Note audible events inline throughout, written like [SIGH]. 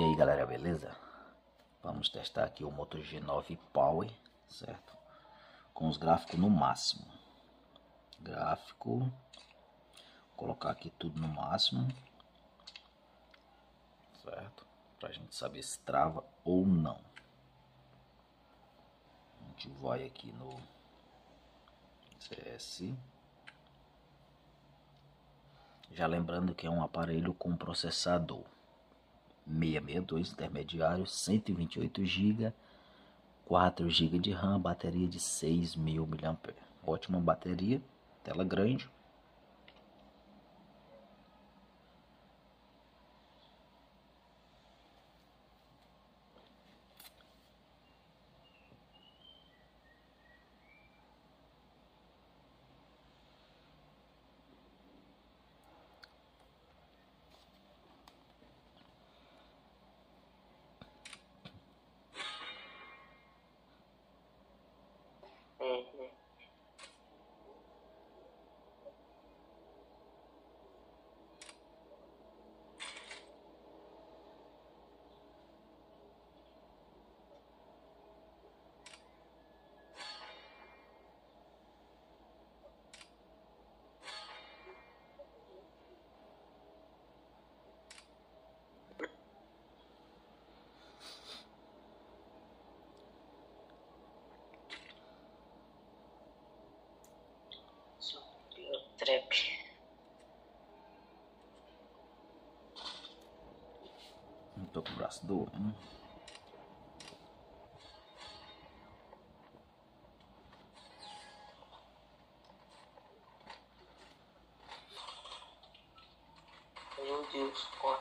E aí galera, beleza? Vamos testar aqui o Moto G9 Power, certo? Com os gráficos no máximo. Gráfico. Vou colocar aqui tudo no máximo. Certo? Pra gente saber se trava ou não. A gente vai aqui no CS. Já lembrando que é um aparelho com processador 662 intermediário, 128 GB, 4 GB de RAM, bateria de 6.000 mAh. Ótima bateria, tela grande. trap. Não tô com o braço doendo. Meu Deus, corre.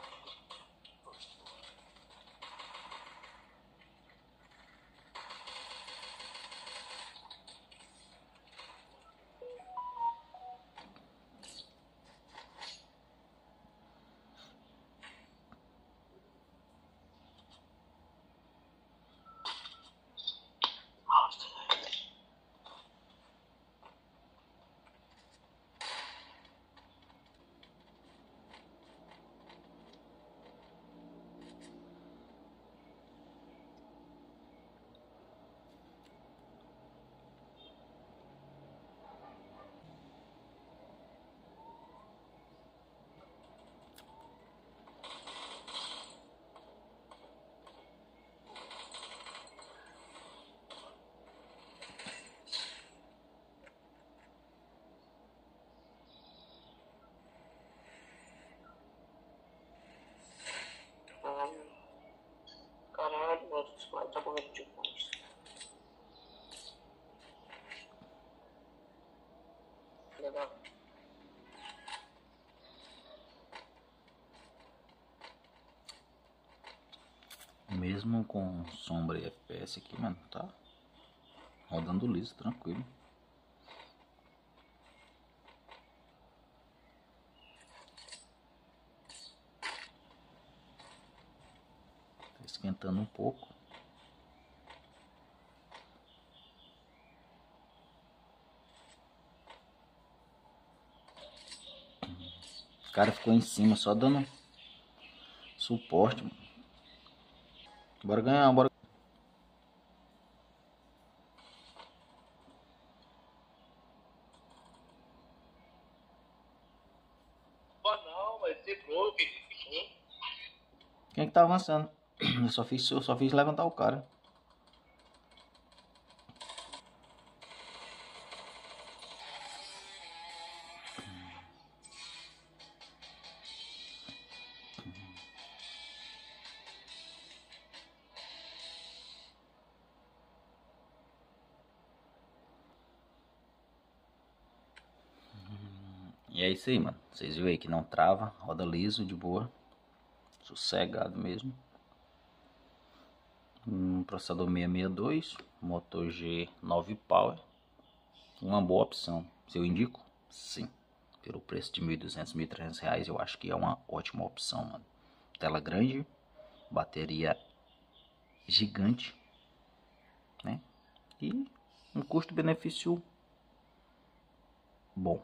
Legal. Mesmo com sombra e FPS aqui, mano, tá rodando liso, tranquilo. Tá esquentando um pouco. O cara ficou em cima só dando suporte, mano. Bora ganhar, bora. Quem é que tá avançando? [CLEARS THROAT] Eu só fiz, eu só fiz levantar o cara. E é isso aí, mano. Vocês viram aí que não trava, roda liso, de boa. Sossegado mesmo. Um processador 662, motor G9 Power. Uma boa opção. Se eu indico? Sim. Pelo preço de 1.200, 1.300 reais, eu acho que é uma ótima opção, mano. Tela grande, bateria gigante, né? E um custo-benefício bom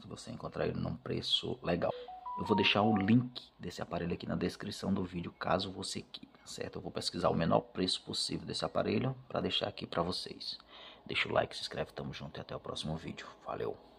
se você encontrar ele num preço legal. Eu vou deixar o link desse aparelho aqui na descrição do vídeo, caso você queira, certo? Eu vou pesquisar o menor preço possível desse aparelho para deixar aqui para vocês. Deixa o like, se inscreve, tamo junto e até o próximo vídeo. Valeu!